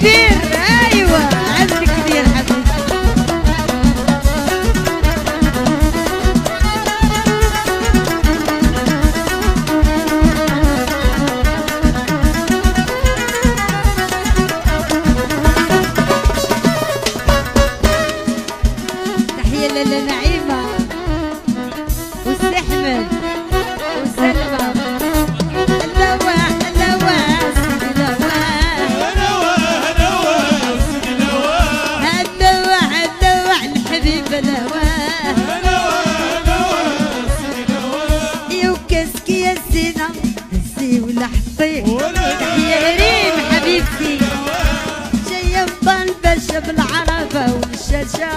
did. بالعرفة والشاشة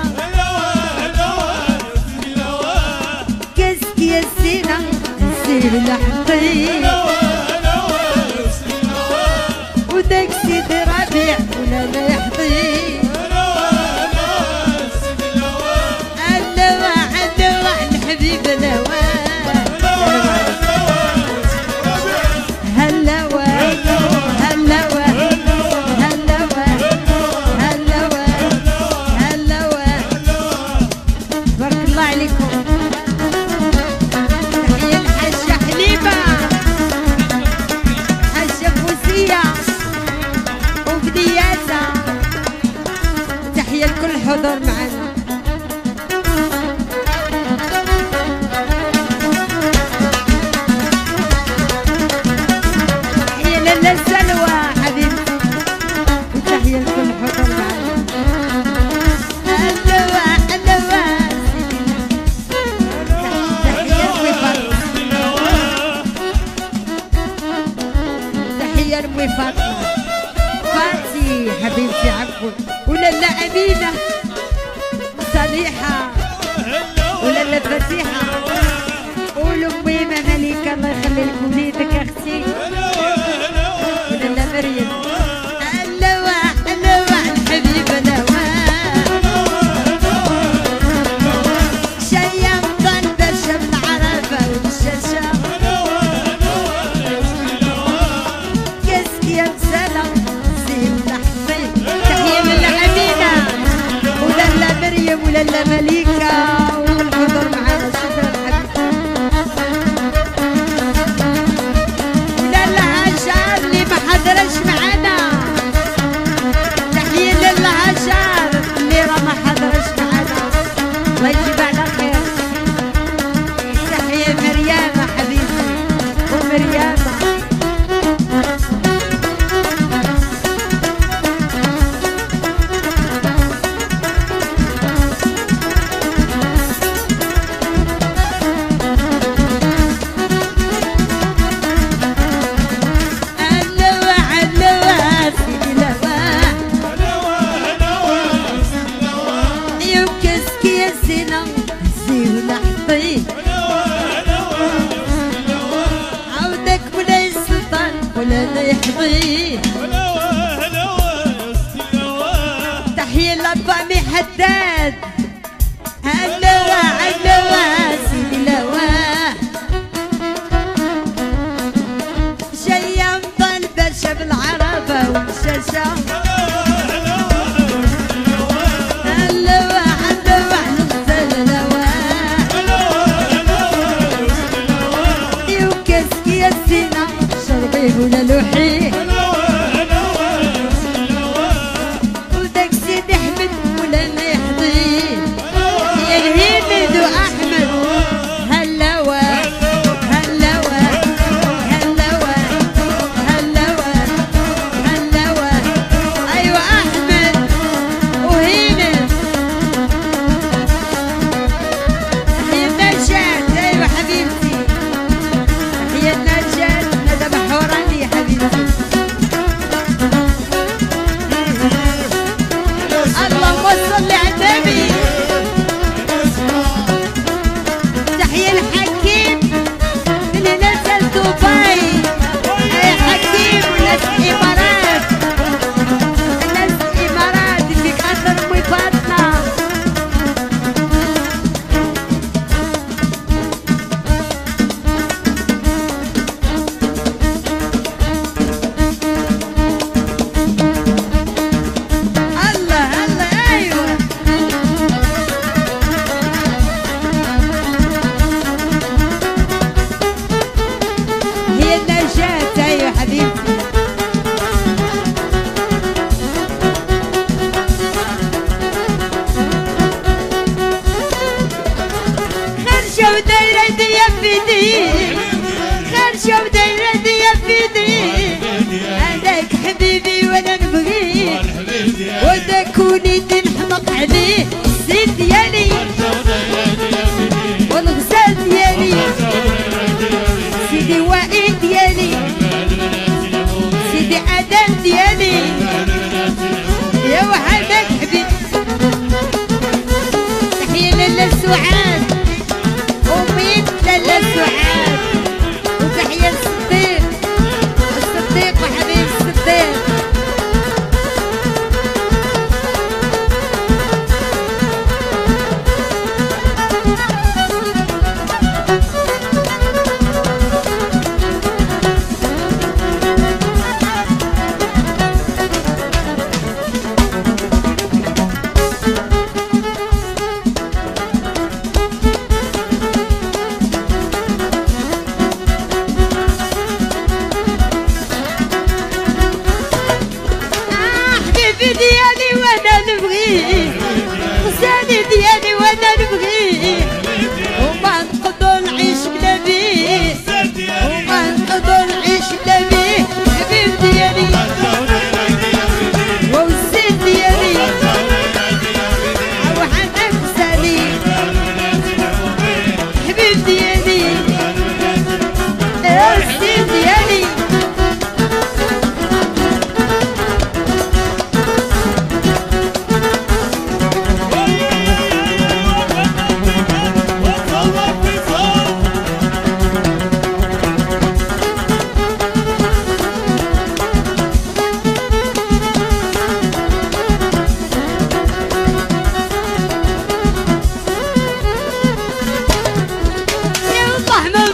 كاسك يا سينا نسير لحقي الله عليكم. تحية الحاجة حليبة حاجة فوزية. وبدياتها تحية لكل حضورنا. الليل يحضي هلاوه هلاوه يا سيدي هلا تحية لأبا مي حداد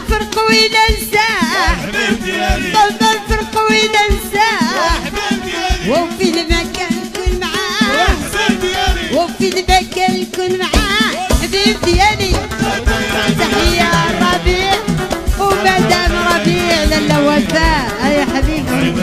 الله ما نفرق وإلا نساه الله ما نفرق وإلا نساه وفي المكان كل معاه. وفي المكان كل معاه. حبيب ديالي تحية ربيع. ومدام ربيع لالا وفاء يا حبيبي.